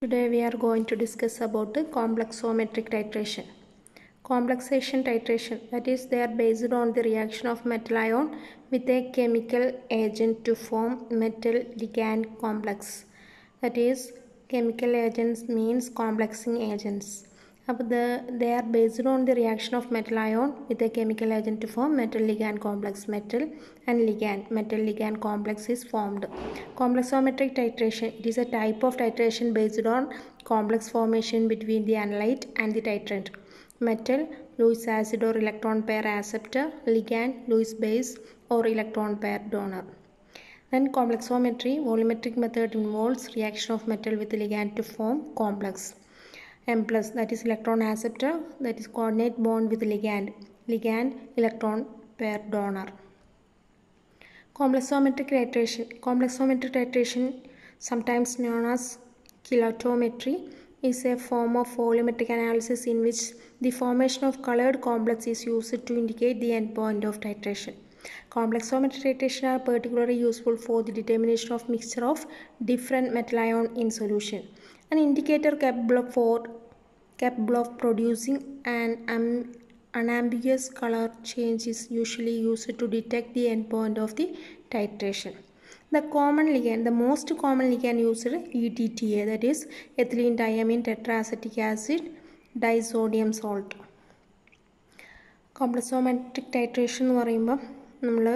Today we are going to discuss about the complexometric titration. Complexation titration that is they are based on the reaction of metal ion with a chemical agent to form metal ligand complex. That is chemical agents means complexing agents. അപ്പോൾ they are based on the reaction of metal ion with a chemical agent to form metal ligand complex. Metal and ligand, metal ligand complex is formed. Complexometric titration, it is a type of titration based on complex formation between the analyte and the titrant. Metal, Lewis acid or electron pair acceptor, ligand, Lewis base or electron pair donor. Then complexometry, volumetric method involves reaction of metal with ligand to form complex. M plus that is electron acceptor that is coordinate bond with ligand. Ligand electron pair donor. Complexometric titration complexometric titration sometimes known as kilotometry is a form of volumetric analysis in which the formation of colored complex is used to indicate the end point of titration. Complexometric titration are particularly useful for the determination of mixture of different metal ion in solution. An indicator capable for capable of producing an um, unambiguous color change is usually used to detect the endpoint of the titration. The common ligand, the most common ligand used EDTA that is ethylene diamine tetraacetic acid disodium salt. Complexometric titration എന്ന് പറയുമ്പം നമ്മൾ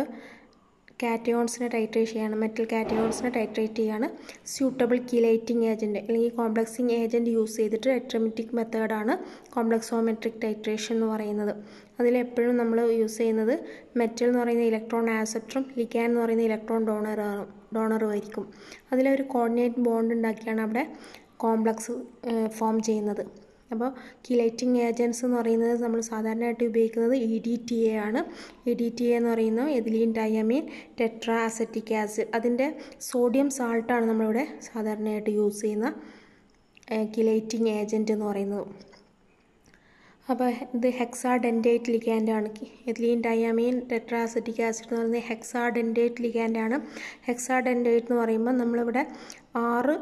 കാറ്റയോൺസിനെ titrate ചെയ്യാണ് metal കാറ്റയോൺസിനെ titrate ചെയ്യാണ്. Suitable chelating agent അല്ലെങ്കിൽ complexing agent use ചെയ്തിട്ട് എട്രമെറ്റിക് മെത്തേഡാണ് കോംപ്ലക്സോമെട്രിക് ടൈട്രേഷൻ എന്ന് പറയുന്നത്. അതിലെപ്പോഴും നമ്മൾ യൂസ് ചെയ്യുന്നത് മെറ്റൽ എന്ന് പറയുന്ന ഇലക്ട്രോൺ ആസെപ്റ്ററും ലിക്കാൻ എന്ന് പറയുന്ന ഇലക്ട്രോൺ ഡോണറാണ് ഡോണറും ആയിരിക്കും. അതിലൊരു കോർഡിനേറ്റ് ബോണ്ട് ഉണ്ടാക്കിയാണ് അവിടെ കോംപ്ലക്സ് ഫോം ചെയ്യുന്നത്. അപ്പോൾ കിലൈറ്റിംഗ് ഏജൻസ് എന്ന് പറയുന്നത് നമ്മൾ സാധാരണയായിട്ട് ഉപയോഗിക്കുന്നത് ഇ ഡി ടി എ ആണ്. ഇ ഡി ടി എ എന്ന് പറയുന്നത് ethylene diamine tetra acetic acid. അതിന്റെ സോഡിയം സാൾട്ടാണ് നമ്മളിവിടെ സാധാരണയായിട്ട് യൂസ് ചെയ്യുന്ന കിലൈറ്റിംഗ് ഏജന്റ് എന്ന് പറയുന്നത്. അപ്പോൾ ഇത് ഹെക്സാഡെൻഡേറ്റ് ലിഗാൻഡാണ്. എഥിലീൻ ഡയാമീൻ ടെട്രാസെറ്റിക് ആസിഡ് എന്ന് പറയുന്നത് ഹെക്സാഡെൻഡേറ്റ് ലിഗാൻഡാണ്. ഹെക്സാഡെൻഡേറ്റ് എന്ന് പറയുമ്പോൾ നമ്മളിവിടെ ആറ്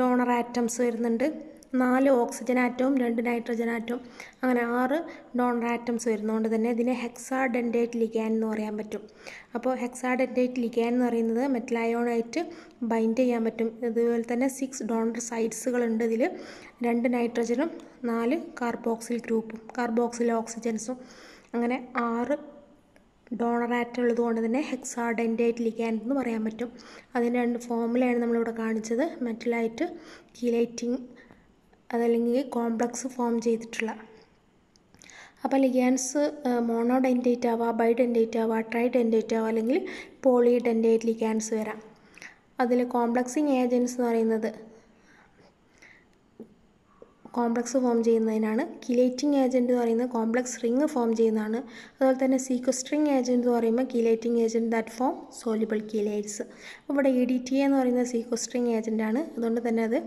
ഡോണർ ആറ്റംസ് വരുന്നുണ്ട്. നാല് ഓക്സിജൻ ആറ്റവും രണ്ട് നൈട്രജൻ ആറ്റവും അങ്ങനെ ആറ് ഡോണർ ആറ്റംസ് വരുന്നതുകൊണ്ട് തന്നെ ഇതിനെ ഹെക്സാ ഡെൻഡേറ്റ് ലിഗാൻ എന്ന് പറയാൻ പറ്റും. അപ്പോൾ ഹെക്സാ ഡെൻഡേറ്റ് ലിഗാൻ എന്ന് പറയുന്നത് മെറ്റലയോണായിട്ട് ബൈൻഡ് ചെയ്യാൻ പറ്റും. അതുപോലെ തന്നെ സിക്സ് ഡോണർ സൈഡ്സുകളുണ്ട് ഇതിൽ രണ്ട് നൈട്രജനും നാല് കാർബോക്സിൽ ഗ്രൂപ്പും കാർബോക്സിൽ ഓക്സിജൻസും അങ്ങനെ ആറ് ഡോണർ ആറ്റം ഉള്ളത് കൊണ്ട് തന്നെ ഹെക്സാഡെൻഡേറ്റ് ലിഗാൻ എന്ന് പറയാൻ പറ്റും. അതിന്റെ രണ്ട് ഫോമുലയാണ് നമ്മളിവിടെ കാണിച്ചത്. മെറ്റലായിട്ട് കിലേറ്റിംഗ് അതല്ലെങ്കിൽ കോംപ്ലക്സ് ഫോം ചെയ്തിട്ടുള്ള. അപ്പോൾ ലിഗാൻസ് മോണോഡെൻഡേറ്റ് ആവാം ബൈഡെൻഡേറ്റ് ആവാം ട്രൈഡെൻഡേറ്റ് ആവാം അല്ലെങ്കിൽ പോളിഡെൻഡേറ്റ് ലിഗാൻസ് വരാം. അതിൽ കോംപ്ലക്സിങ് ഏജൻസ് എന്ന് പറയുന്നത് കോംപ്ലക്സ് ഫോം ചെയ്യുന്നതിനാണ്. കിലേറ്റിംഗ് ഏജന്റ് എന്ന് പറയുന്നത് കോംപ്ലക്സ് റിങ് ഫോം ചെയ്യുന്നതാണ്. അതുപോലെ തന്നെ സീക്വസ്ട്രിങ് ഏജന്റ് എന്ന് പറയുമ്പോൾ chelating agent that form soluble chelates ഇവിടെ ഇ ഡി ടി എന്ന് പറയുന്നത് സീക്വസ്ട്രിങ് ഏജന്റ് ആണ്. അതുകൊണ്ട് തന്നെ അത്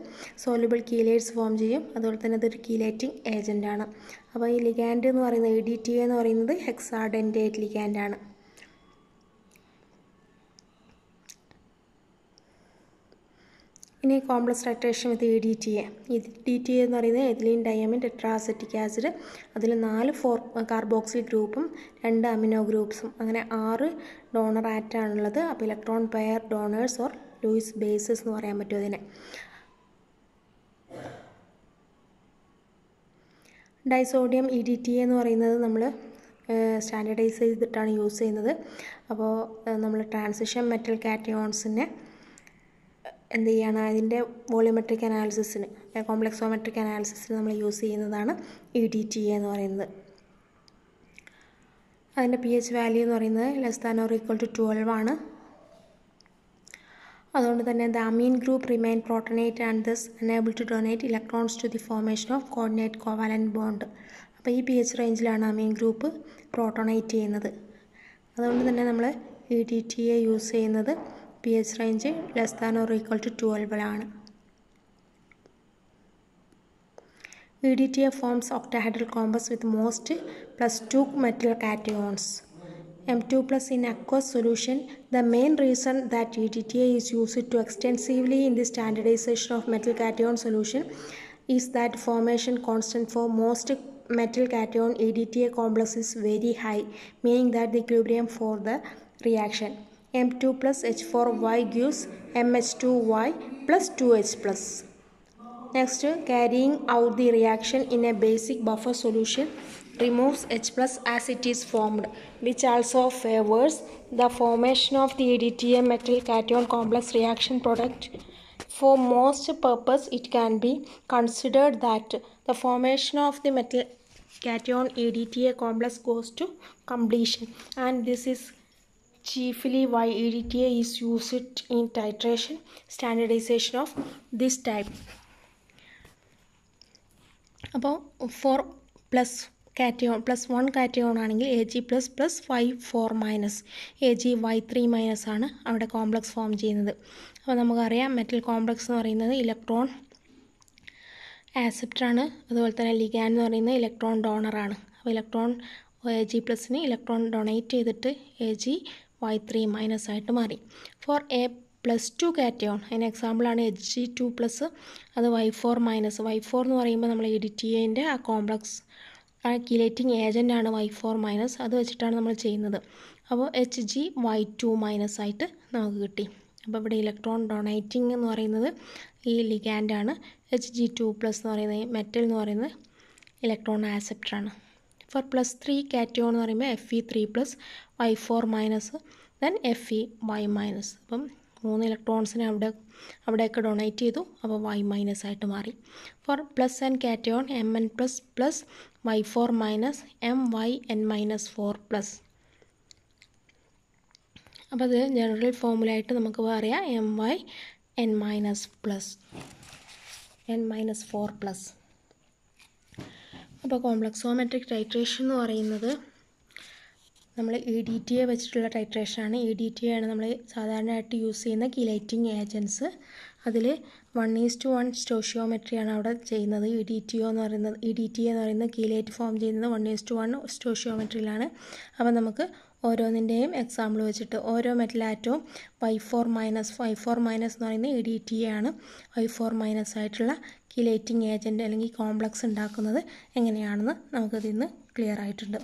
സോലിബിൾ കീലേറ്റ്സ് ഫോം ചെയ്യും. അതുപോലെ തന്നെ അതൊരു കീലേറ്റിംഗ് ഏജന്റാണ് അപ്പോൾ ഈ ലിഗാൻഡ് എന്ന് പറയുന്നത് ഇ ഡി ടി എന്ന് പറയുന്നത് ഹെക്സാഡന്റേറ്റ് ലിഗാൻഡ് ഇനി complex titration with E D T A D T എന്ന് പറയുന്നത് എഥിലീൻ ഡയമിൻ ടെട്രാസെറ്റിക് ആസിഡ് അതിൽ നാല് ഫോർ കാർബോക്സിൽ ഗ്രൂപ്പും രണ്ട് അമിനോ ഗ്രൂപ്പ്സും അങ്ങനെ ആറ് ഡോണർ ആറ്റാണുള്ളത് അപ്പോൾ electron pair donors or Lewis bases എന്ന് പറയാൻ പറ്റും അതിനെ. ഡൈസോഡിയം ഇ ഡി ടി എന്ന് പറയുന്നത് നമ്മൾ സ്റ്റാൻഡേർഡൈസ് ചെയ്തിട്ടാണ് യൂസ് ചെയ്യുന്നത്. അപ്പോൾ നമ്മൾ ട്രാൻസിഷൻ മെറ്റൽ കാറ്റയോൺസിനെ എന്ത് ചെയ്യാണ് അതിന്റെ വോളിയോമെട്രിക് അനാലിസിസിന് കോംപ്ലക്സോമെട്രിക് അനാലിസിസിന് നമ്മൾ യൂസ് ചെയ്യുന്നതാണ് ഇ ഡി ടി എന്ന് പറയുന്നത്. അതിന്റെ പി എച്ച് വാല്യൂ എന്ന് പറയുന്നത് less than or equal to twelve ആണ്. അതുകൊണ്ട് തന്നെ the amine group remain protonate and this enable to donate electrons to the formation of coordinate covalent bond. അപ്പോൾ ഈ പി എച്ച് റേഞ്ചിലാണ് അമീൻ ഗ്രൂപ്പ് പ്രോട്ടോണേറ്റ് ചെയ്യുന്നത്. അതുകൊണ്ട് തന്നെ നമ്മൾ E D T A use ചെയ്യുന്നത് P H range less than or equal to ട്വൽവിലാണ് E D T A forms octahedral complexes with most plus two metal cations M2 plus in aqueous solution. The main reason that EDTA is used to extensively in the standardization of metal cation solution is that formation constant for most metal cation EDTA complex is very high, meaning that the equilibrium for the reaction M2 plus H4Y gives MH2Y plus 2H plus. Next, carrying out the reaction in a basic buffer solution removes H plus as it is formed, which also favors the formation of the EDTA metal cation complex reaction product. For most purpose, it can be considered that the formation of the metal cation EDTA complex goes to completion, and this is chiefly why EDTA is used in titration standardization of this type. അപ്പോൾ four plus cation plus one cation ആണെങ്കിൽ A G plus plus five four minus A G Y three minus ആണ് അവിടെ complex form ചെയ്യുന്നത്. അപ്പോൾ നമുക്കറിയാം metal complex എന്ന് പറയുന്നത് electron ആക്സെപ്റ്ററാണ് അതുപോലെ തന്നെ ലിഗാൻ എന്ന് പറയുന്നത് ഇലക്ട്രോൺ ഡോണറാണ് അപ്പോൾ ഇലക്ട്രോൺ എ ജി പ്ലസിന് ഇലക്ട്രോൺ ഡൊണേറ്റ് ചെയ്തിട്ട് A G Y three minus ആയിട്ട് മാറി. For A plus two cation അതിന് എക്സാമ്പിളാണ് എച്ച് ജി ടു പ്ലസ് അത് Y four minus Y four എന്ന് പറയുമ്പോൾ നമ്മൾ എ ഡി ടി എന്റെ ആ കോംപ്ലക്സ് കാൽക്കുലേറ്റിംഗ് കിലേറ്റിംഗ് ഏജന്റാണ് വൈ ഫോർ മൈനസ് അത് വെച്ചിട്ടാണ് നമ്മൾ ചെയ്യുന്നത്. അപ്പോൾ H G Y two minus ആയിട്ട് നമുക്ക് കിട്ടി. അപ്പോൾ ഇവിടെ ഇലക്ട്രോൺ ഡൊണേറ്റിംഗ് എന്ന് പറയുന്നത് ഈ ലിഗാൻഡാണ് എച്ച് ജി ടു പ്ലസ് എന്ന് പറയുന്നത് മെറ്റൽ എന്ന് പറയുന്നത് ഇലക്ട്രോൺ ആക്സെപ്റ്ററാണ് ഫോർ പ്ലസ് ത്രീ കാറ്റയോൺ എന്ന് പറയുമ്പോൾ F E three plus Y four minus then F E Y minus അപ്പം മൂന്ന് ഇലക്ട്രോൺസിനെ അവിടെ അവിടെയൊക്കെ ഡൊണേറ്റ് ചെയ്തു. അപ്പോൾ വൈ മൈനസ് ആയിട്ട് മാറി. For plus and cation M N plus plus Y four minus M Y N minus four plus അപ്പോൾ അത് ജനറൽ ഫോമുലായിട്ട് നമുക്ക് പറയാം. M Y N minus plus N minus four plus അപ്പോൾ കോംപ്ലക്സോമെട്രിക് ടൈട്രേഷൻ എന്ന് പറയുന്നത് നമ്മൾ ഇ ഡി ടി എ വെച്ചിട്ടുള്ള ടൈട്രേഷനാണ് ഇ ഡി ടി എ ആണ് നമ്മൾ സാധാരണയായിട്ട് യൂസ് ചെയ്യുന്ന കിലൈറ്റിംഗ് ഏജൻസ് അതിൽ വൺ ഈസ് ടു വൺ സ്റ്റോഷിയോമെട്രിയാണ് അവിടെ ചെയ്യുന്നത്. ഇ ഡി ടി ഒ എന്ന് പറയുന്നത് ഇ ഡി ടി എന്ന് പറയുന്നത് കീലേറ്റ് ഫോം ചെയ്യുന്നത് വൺ ഈസ് ടു വൺ സ്റ്റോഷിയോമെട്രിയിലാണ് അപ്പോൾ നമുക്ക് ഓരോന്നിന്റെയും എക്സാമ്പിൾ വെച്ചിട്ട് ഓരോ മെറ്റലാറ്റവും Y four minus Y four minus എന്ന് പറയുന്നത് ഇ ഡി ടി ആണ് വൈ ഫോർ മൈനസ് ആയിട്ടുള്ള കിലേറ്റിംഗ് ഏജന്റ് അല്ലെങ്കിൽ കോംപ്ലക്സ് ഉണ്ടാക്കുന്നത് എങ്ങനെയാണെന്ന് നമുക്കതിൽ നിന്ന് ക്ലിയർ ആയിട്ടുണ്ട്.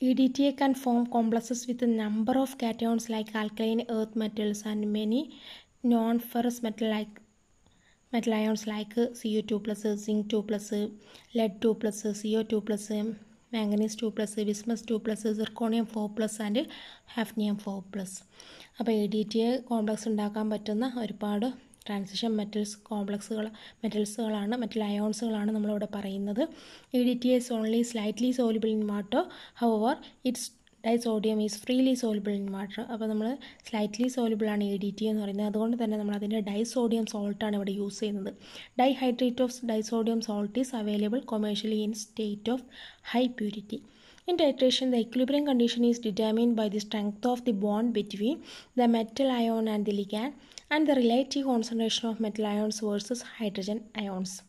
EDTA can form complexes with a number of cations like alkaline earth metals and many non-ferrous metal like metal ions like Cu2 plus, zinc 2 plus, lead 2 plus, CO2 plus, manganese 2 plus, bismuth 2 plus, zirconium 4 plus and hafnium 4 plus. അപ്പോൾ E D T A complex ഉണ്ടാക്കാൻ പറ്റുന്ന ഒരുപാട് transition metals കോംപ്ലക്സുകൾ മെറ്റൽസുകളാണ് metal അയോൺസുകളാണ് നമ്മളിവിടെ പറയുന്നത്. E D T S only slightly soluble in water however it's disodium is freely soluble in water അപ്പോൾ നമ്മൾ സ്ലൈറ്റ്ലി സോലിബിൾ ആണ് എ ഡി ടി എന്ന് പറയുന്നത്. അതുകൊണ്ട് തന്നെ നമ്മൾ അതിന്റെ ഡൈസോഡിയം സോൾട്ടാണ് ഇവിടെ യൂസ് ചെയ്യുന്നത്. Dihydrate of disodium salt is available commercially in state of high purity in titration, the equilibrium condition is determined by the strength of the bond between the metal ion and the ligand. And the relative concentration of metal ions versus hydrogen ions.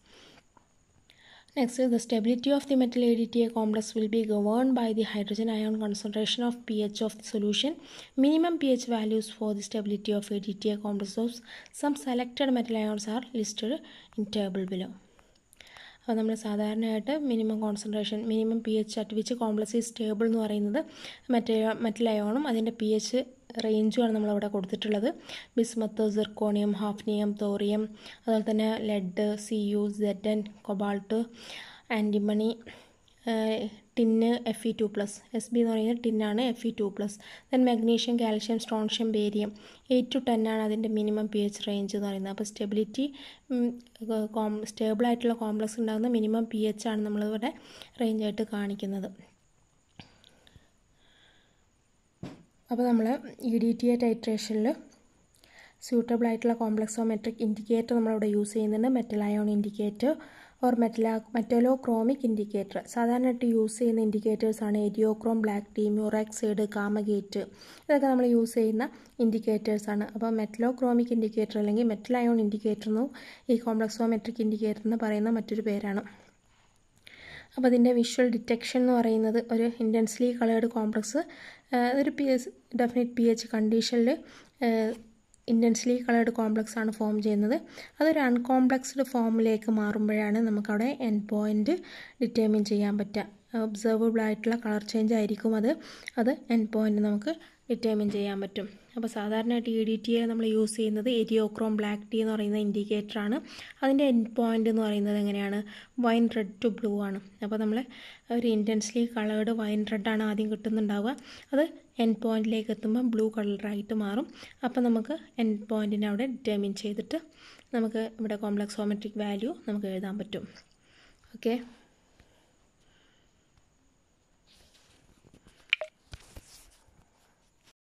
Next, is the stability of the metal ADTA complex will be governed by the hydrogen ion concentration of pH of the solution. Minimum pH values for the stability of ADTA complexes some selected metal ions are listed in table below. അപ്പോൾ നമ്മൾ സാധാരണയായിട്ട് minimum concentration minimum P H at which complex stable എന്ന് പറയുന്നത് മറ്റേ മറ്റിലയോണും അതിന്റെ P H റേഞ്ചുമാണ് നമ്മളവിടെ കൊടുത്തിട്ടുള്ളത്. Bismuth zirconium hafnium thorium അതുപോലെ തന്നെ lead C U Z N cobalt antimony tin F E two plus S B എന്ന് പറയുന്നത് ടിന്നാണ് F E two plus then magnesium calcium strontium barium eight to ten ആണ് അതിന്റെ minimum P H range എന്ന് പറയുന്നത്. അപ്പോൾ stability കോം സ്റ്റേബിളായിട്ടുള്ള complex ഉണ്ടാകുന്ന മിനിമം പി എച്ച് ആണ് നമ്മളിവിടെ റേഞ്ചായിട്ട് കാണിക്കുന്നത്. അപ്പോൾ നമ്മൾ ഇ ഡി ടി എ ടൈട്രേഷനിൽ സ്യൂട്ടബിൾ ആയിട്ടുള്ള കോംപ്ലക്സോമെട്രിക് ഇൻഡിക്കേറ്റർ നമ്മളിവിടെ യൂസ് ചെയ്യുന്നുണ്ട്. മെറ്റൽ അയോൺ ഇൻഡിക്കേറ്റർ ഓർ മെറ്റലാ മെറ്റലോ ക്രോമിക് ഇൻഡിക്കേറ്റർ സാധാരണയായിട്ട് യൂസ് ചെയ്യുന്ന ഇൻഡിക്കേറ്റേഴ്സാണ് എരിയോക്രോം ബ്ലാക്ക് ടീം യുറോക്സൈഡ് കാമഗേറ്റ് ഇതൊക്കെ നമ്മൾ യൂസ് ചെയ്യുന്ന ഇൻഡിക്കേറ്റേഴ്സാണ് അപ്പോൾ മെറ്റലോ ക്രോമിക് ഇൻഡിക്കേറ്റർ അല്ലെങ്കിൽ മെറ്റൽ അയോൺ ഇൻഡിക്കേറ്റർ എന്നും ഈ കോംപ്ലക്സോമെട്രിക് ഇൻഡിക്കേറ്റർ എന്ന് പറയുന്ന മറ്റൊരു പേരാണ്. അപ്പോൾ അതിന്റെ വിഷ്വൽ ഡിറ്റക്ഷൻ എന്ന് പറയുന്നത് ഒരു ഇന്റൻസ്ലി കളേർഡ് കോംപ്ലക്സ് ഒരു P S definite P H കണ്ടീഷനിൽ ഇന്റൻസ്ലി കളേർഡ് കോംപ്ലക്സ് ആണ് ഫോം ചെയ്യുന്നത്. അതൊരു അൺകോംപ്ലക്സ്ഡ് ഫോമിലേക്ക് മാറുമ്പോഴാണ് നമുക്കവിടെ എൻ പോയിന്റ് ഡിറ്റർമിൻ ചെയ്യാൻ പറ്റുക. ഒബ്സർവബിൾ ആയിട്ടുള്ള കളർ ചേഞ്ച് ആയിരിക്കും അത്. അത് എൻ പോയിന്റ് നമുക്ക് ഡിറ്റർമിൻ ചെയ്യാൻ പറ്റും. അപ്പോൾ സാധാരണയായിട്ട് ഇ ഡി ടി നമ്മൾ യൂസ് ചെയ്യുന്നത് എരിയോക്രോം ബ്ലാക്ക് ടീ എന്ന് പറയുന്ന ഇൻഡിക്കേറ്ററാണ് അതിന്റെ എൻഡ് പോയിന്റ് എന്ന് പറയുന്നത് എങ്ങനെയാണ്? വൈൻ റെഡ് ടു ബ്ലൂ ആണ്. അപ്പോൾ നമ്മൾ ഒരു ഇന്റൻസ്ലി കളേർഡ് വൈൻ റെഡാണ് ആദ്യം കിട്ടുന്നുണ്ടാവുക. അത് എൻഡ് പോയിന്റിലേക്ക് എത്തുമ്പോൾ ബ്ലൂ കളറായിട്ട് മാറും. അപ്പോൾ നമുക്ക് എൻഡ് പോയിന്റിനെ അവിടെ ഡിറ്റർമിൻ ചെയ്തിട്ട് നമുക്ക് ഇവിടെ കോംപ്ലക്സോമെട്രിക് വാല്യൂ നമുക്ക് എഴുതാൻ പറ്റും. ഓക്കെ